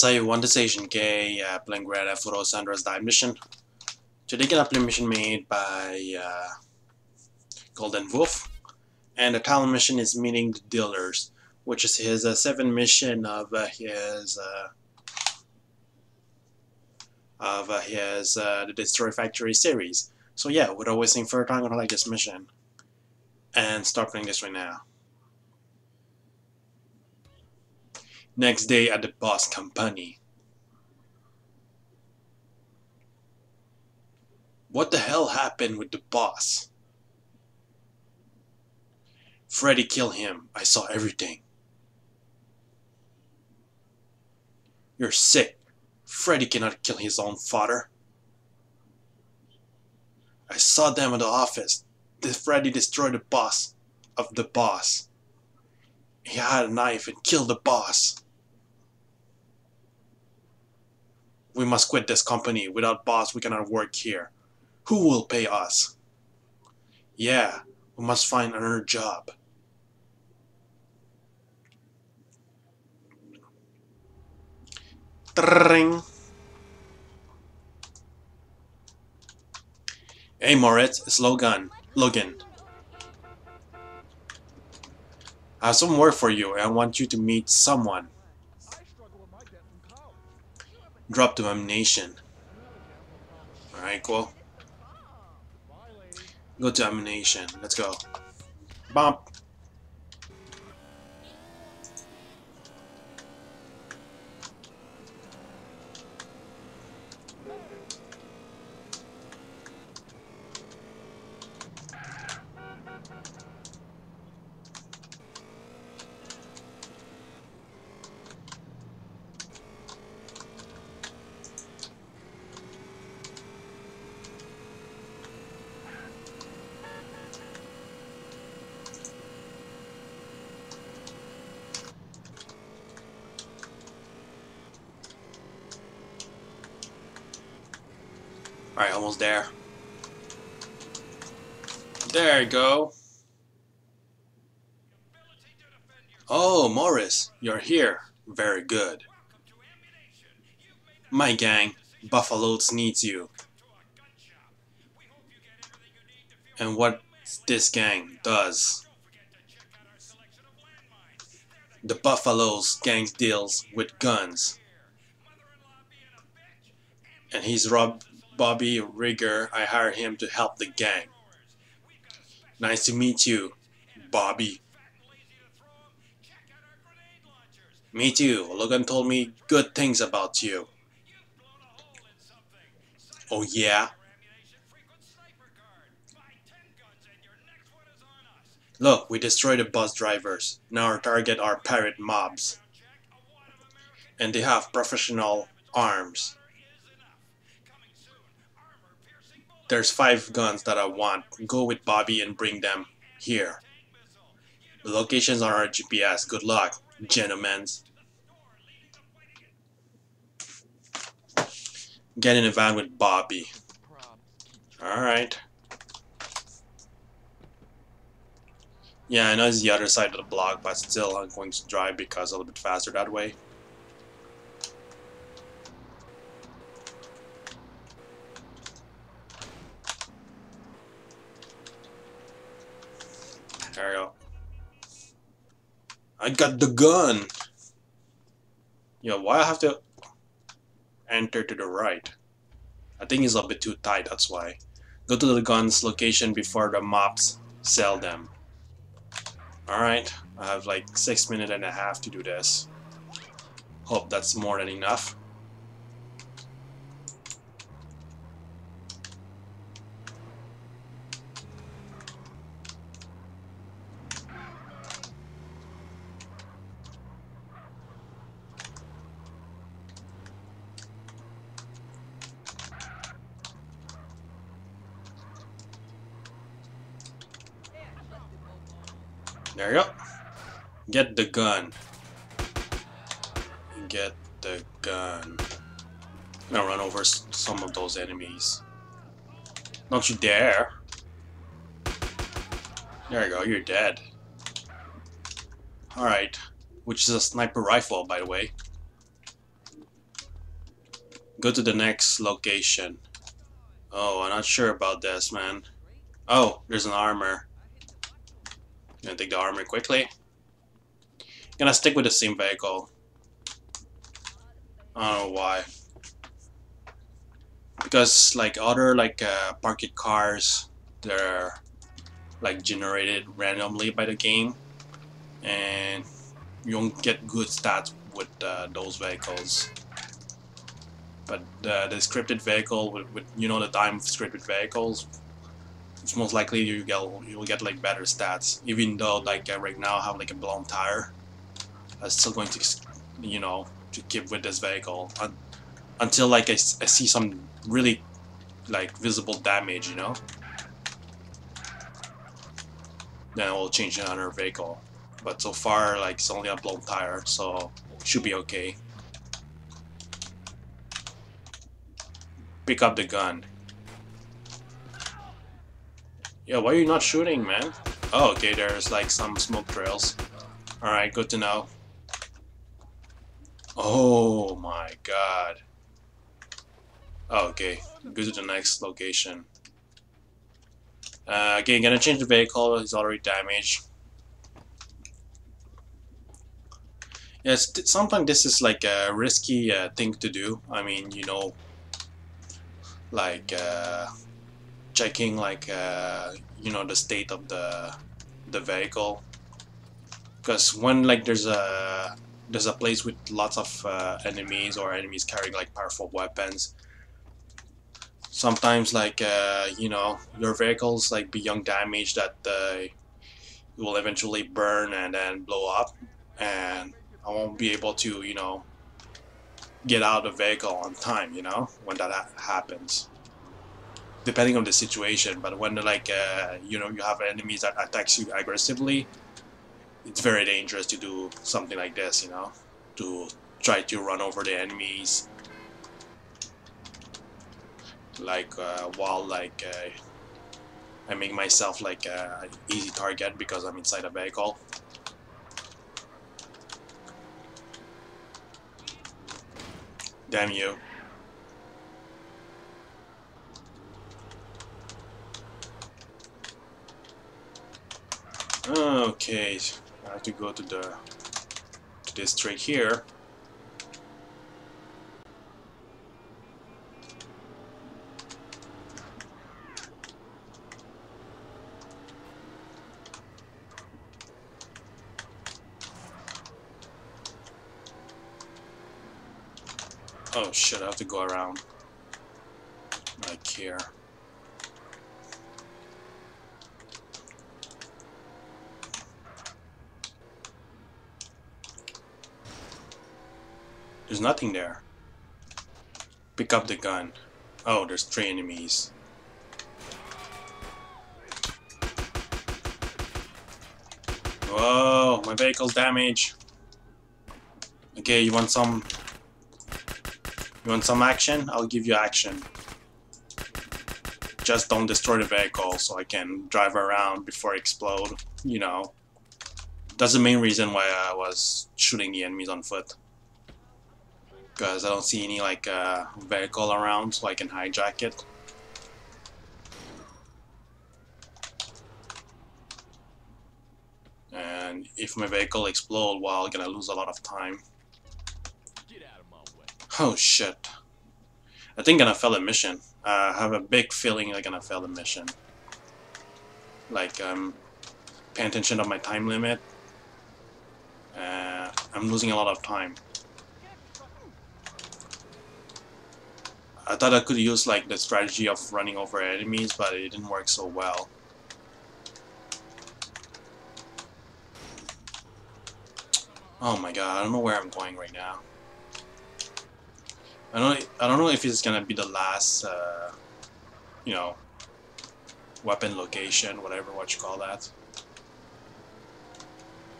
Witaj one Station K, uh, playing Grand Theft Auto San Andreas DYOM Mission. Today gonna play mission made by uh, GoldenWolf. And the title mission is Meeting the Dealers, which is his uh, seventh mission of uh, his uh, of uh, his uh, the Destroyed Factory series. So yeah, without wasting further time, I'm gonna like this mission and start playing this right now. Next day at the boss company. What the hell happened with the boss? Freddy killed him. I saw everything. You're sick. Freddy cannot kill his own father. I saw them in the office. Freddy destroyed the boss of the boss. He had a knife and killed the boss. We must quit this company. Without boss, we cannot work here. Who will pay us? Yeah, we must find another job. Tring. Hey Maurice, it's Logan. Logan. I have some work for you and I want you to meet someone. Drop to Ammu-Nation. Alright, cool. Go to Ammu-Nation. Let's go. Bump. Alright, almost there. There you go. Oh, Maurice, you're here. Very good. My gang, Buffaloes needs you. And what this gang does. The Buffaloes gang deals with guns. And he's robbed Bobby Rigger. I hired him to help the gang. Nice to meet you, Bobby. Me too. Logan told me good things about you. Oh yeah? Look, we destroyed the bus drivers. Now our target are pirate mobs. And they have professional arms. There's five guns that I want. Go with Bobby and bring them here. The locations are our GPS. Good luck, gentlemen. Get in a van with Bobby. Alright. Yeah, I know it's the other side of the block, but still I'm going to drive because a little bit faster that way. I got the gun! Yo, why I have to enter to the right? I think it's a bit too tight, that's why. Go to the guns location before the mobs sell them. Alright, I have like six minutes and a half to do this. Hope that's more than enough. There you go. Get the gun. Get the gun. I'm gonna run over some of those enemies. Don't you dare. There you go, you're dead. Alright. Which is a sniper rifle, by the way. Go to the next location. Oh, I'm not sure about this, man. Oh, there's an armor. Gonna take the armor quickly. Gonna stick with the same vehicle. I don't know why. Because like other like uh, parked cars, they're like generated randomly by the game, and you don't get good stats with uh, those vehicles. But uh, the scripted vehicle, with, with you know the time of scripted vehicles, it's most likely you get you'll get like better stats. Even though like uh, right now I have like a blown tire, I'm still going to you know to keep with this vehicle un until like I, I see some really like visible damage, you know. Then I will change another vehicle. But so far, like it's only a blown tire, so should be okay. Pick up the gun. Yeah, why are you not shooting, man? Oh, okay, there's like some smoke trails. Alright, good to know. Oh my god. Oh, okay, go to the next location. Uh, again, gonna change the vehicle, it's already damaged. Yes, sometimes this is like a risky uh, thing to do. I mean, you know, like uh, checking like uh, you know the state of the the vehicle. Because when like there's a there's a place with lots of uh, enemies or enemies carrying like powerful weapons, sometimes like uh, you know your vehicles like beyond damage that uh, will eventually burn and then blow up and I won't be able to, you know, get out of the vehicle on time, you know, when that ha happens. Depending on the situation, but when like, uh, you know, you have enemies that attacks you aggressively, it's very dangerous to do something like this, you know, to try to run over the enemies. Like, uh, while like, uh, I make myself like an easy target because I'm inside a vehicle. Damn you. Okay, I have to go to the to this straight here. Oh shit, I have to go around. Like here. There's nothing there. Pick up the gun. Oh, there's three enemies. Whoa, my vehicle's damaged. Okay, you want some you want some action? I'll give you action. Just don't destroy the vehicle so I can drive around before it explode, you know. That's the main reason why I was shooting the enemies on foot. Because I don't see any like uh, vehicle around so I can hijack it. And if my vehicle explode, well, I'm gonna lose a lot of time. Oh shit. I think I'm gonna fail the mission. Uh, I have a big feeling I'm gonna fail the mission. Like, um, paying attention to my time limit. Uh, I'm losing a lot of time. I thought I could use like the strategy of running over enemies, but it didn't work so well. Oh my god, I don't know where I'm going right now. I don't I don't know if it's gonna be the last uh, you know weapon location, whatever what you call that.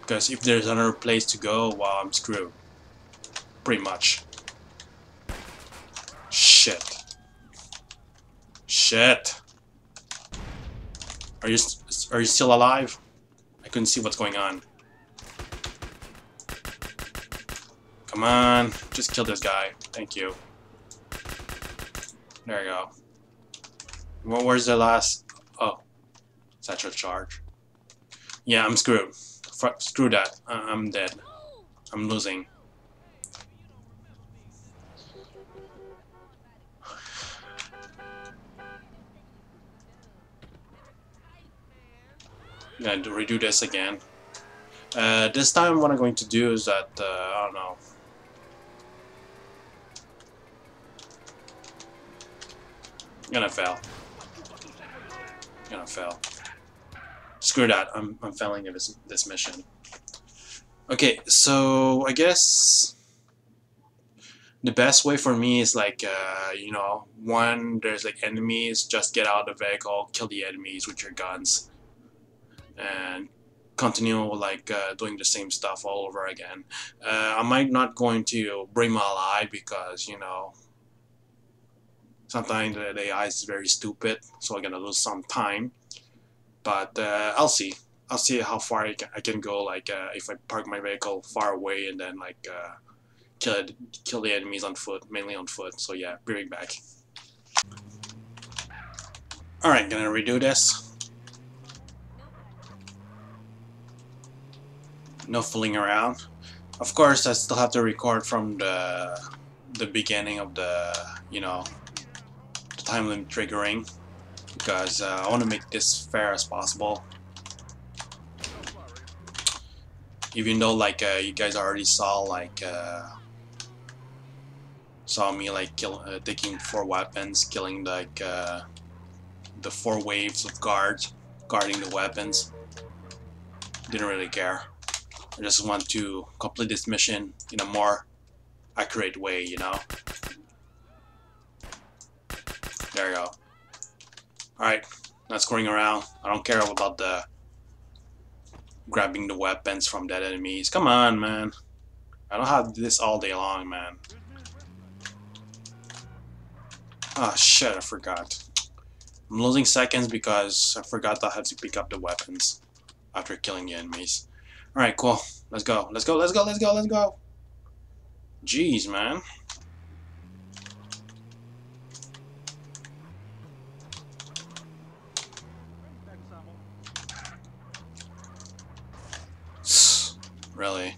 Because if there's another place to go, well I'm screwed. Pretty much. Shit. Shit. Are you are you still alive? I couldn't see what's going on. Come on, just kill this guy. Thank you. There you go. Well, where's the last? Oh, satchel charge. Yeah, I'm screwed. F screw that. I I'm dead. I'm losing. I'm redo this again. Uh, this time what I'm going to do is that, uh, I don't know. I'm gonna fail. I'm gonna fail. Screw that, I'm, I'm failing this, this mission. Okay, so I guess the best way for me is like, uh, you know, one, there's like enemies, just get out of the vehicle, kill the enemies with your guns. And continue like uh, doing the same stuff all over again. Uh, I might not going to bring my ally because you know sometimes the, AI is very stupid, so I'm gonna lose some time. But uh, I'll see. I'll see how far I can, I can go. Like uh, if I park my vehicle far away and then like uh, kill kill the enemies on foot, mainly on foot. So yeah, right back. All right, gonna redo this. No fooling around. Of course, I still have to record from the the beginning of the, you know, the time limit triggering because uh, I want to make this fair as possible. Even though like uh, you guys already saw like uh, saw me like kill, uh, taking four weapons, killing like uh, the four waves of guards guarding the weapons. Didn't really care. I just want to complete this mission in a more accurate way, you know? There you go. Alright, not screwing around. I don't care about the grabbing the weapons from dead enemies. Come on, man. I don't have this all day long, man. Ah, oh, shit, I forgot. I'm losing seconds because I forgot I had to pick up the weapons after killing the enemies. Alright, cool. Let's go. Let's go, let's go, let's go, let's go. Jeez, man. really?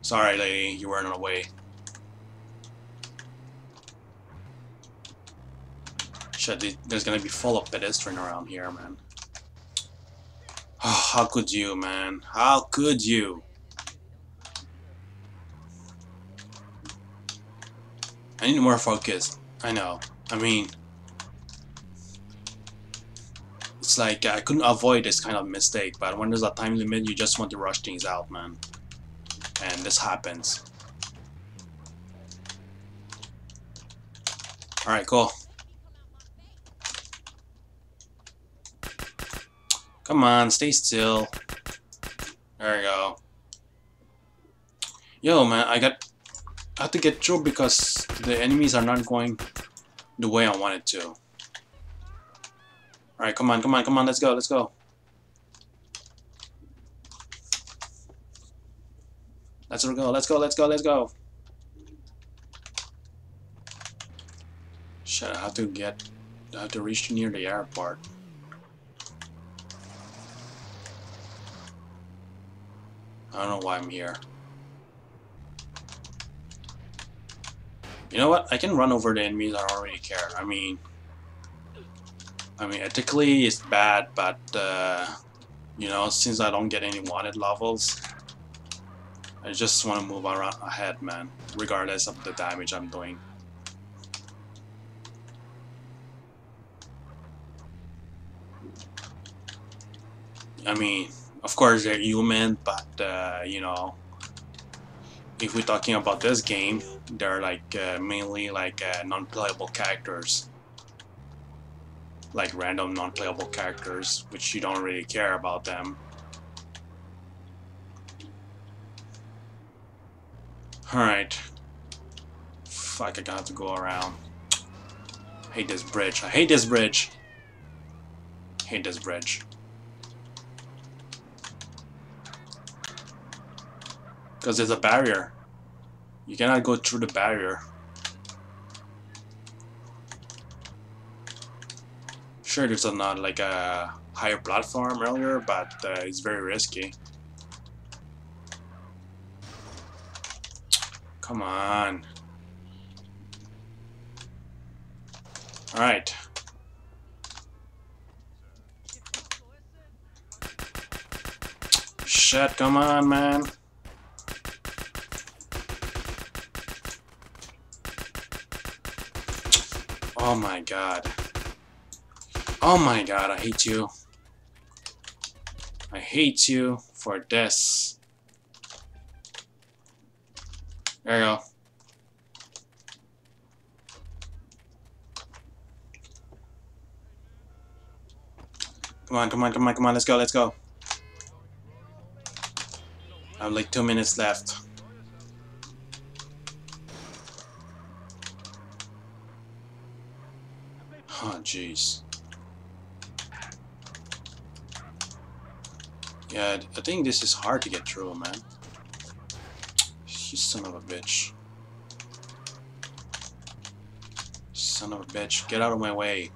Sorry, lady, you weren't away. Shit, there's gonna be full of pedestrian around here, man. Oh, how could you, man? How could you? I need more focus. I know. I mean, it's like I couldn't avoid this kind of mistake, but when there's a time limit, you just want to rush things out, man. And this happens. Alright, cool. Come on, stay still. There we go. Yo, man, I got... I have to get through because the enemies are not going the way I wanted to. Alright, come on, come on, come on, let's go, let's go. Let's go, let's go, let's go, let's go. Shit, I have to get... I have to reach near the airport. I don't know why I'm here. You know what? I can run over the enemies. I don't really care. I mean, I mean, ethically it's bad, but uh, you know, since I don't get any wanted levels, I just want to move around ahead, man, regardless of the damage I'm doing. I mean, of course they're human, but uh, you know, if we're talking about this game, they're like uh, mainly like uh, non-playable characters, like random non-playable characters, which you don't really care about them. Alright. Fuck, I got to go around. I hate this bridge. I hate this bridge. I hate this bridge. Because there's a barrier. You cannot go through the barrier. Sure, there's not like a higher platform earlier, but uh, it's very risky. Come on. Alright. Shit, come on, man. Oh my god. Oh my god, I hate you. I hate you for this. There you go. Come on, come on, come on, come on, let's go, let's go. I have like two minutes left. Oh, jeez. Yeah, I think this is hard to get through, man. You son of a bitch. Son of a bitch, get out of my way.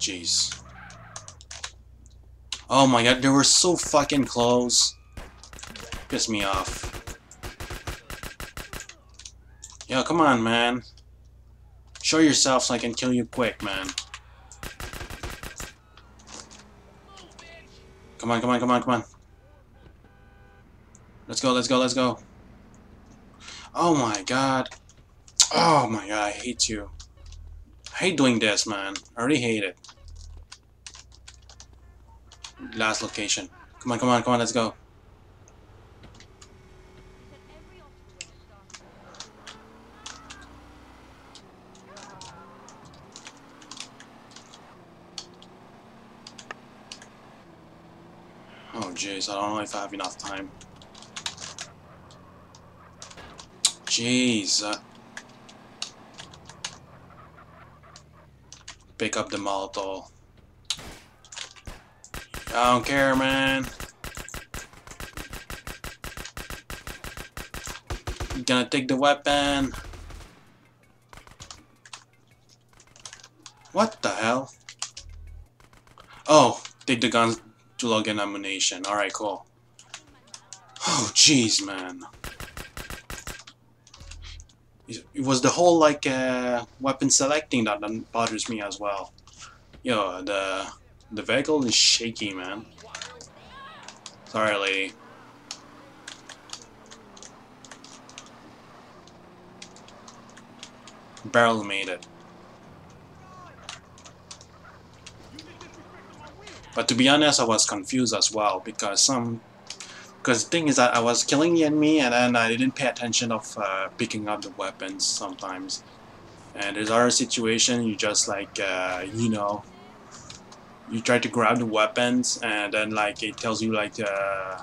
Jeez. Oh my god, they were so fucking close. Piss me off. Yo, come on, man. Show yourself so I can kill you quick, man. Come on, come on, come on, come on. Let's go, let's go, let's go. Oh my god. Oh my god, I hate you. I hate doing this, man. I already hate it. Last location. Come on, come on, come on, let's go. Oh jeez, I don't know if I have enough time. Jeez. Uh, pick up the Molotov. I don't care, man. You gonna take the weapon. What the hell? Oh, take the guns to log in Ammu-Nation. Alright, cool. Oh, jeez, man. It was the whole, like, uh, weapon selecting that bothers me as well. Yo, the, the vehicle is shaky, man. Sorry, lady. Barrel made it. But to be honest, I was confused as well because some because the thing is that I was killing the enemy and then I didn't pay attention of uh, picking up the weapons sometimes. And there's other situation you just like uh, you know you try to grab the weapons and then like it tells you like uh,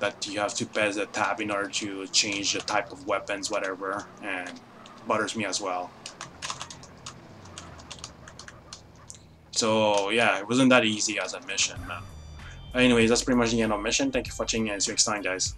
that you have to press the tab in order to change the type of weapons whatever and bothers me as well. So yeah, it wasn't that easy as a mission, man. Anyways, that's pretty much the end of mission. Thank you for watching and see you next time, guys.